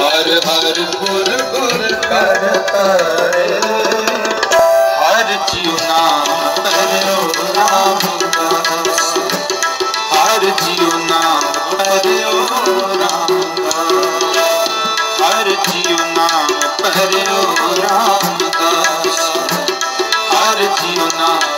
ਹਰ ਹਰ ਗੁਰ ਗੁਰ ਕਰ ਤਾਰੇ। ਹਰ ਜਿਉ ਨਾਮ ਪਰਿਓ ਨਾਮ ਦਾਸ ਹਰ ਜਿਉ ਨਾਮ ਪਰਿਓ ਨਾਮ ਦਾਸ ਹਰ ਜਿਉ ਨਾਮ ਪਰਿਓ ਨਾਮ ਦਾਸ ਹਰ ਜਿਉ ਨਾਮ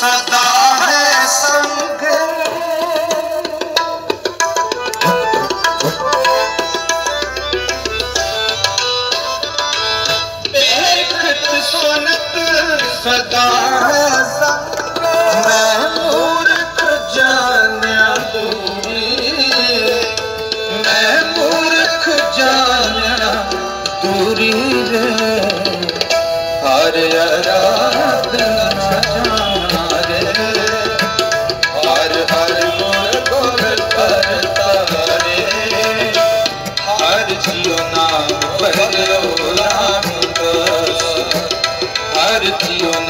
ਸਦਾ ਹੈ ਸਦਾ ਮੂਰਖ ਜਾਣਿਆ ਦੂਰੀ ਮੈਂ ਮੂਰਖ ਜਾਣਿਆ ਦੂਰੀ ਰੇ भारतीयों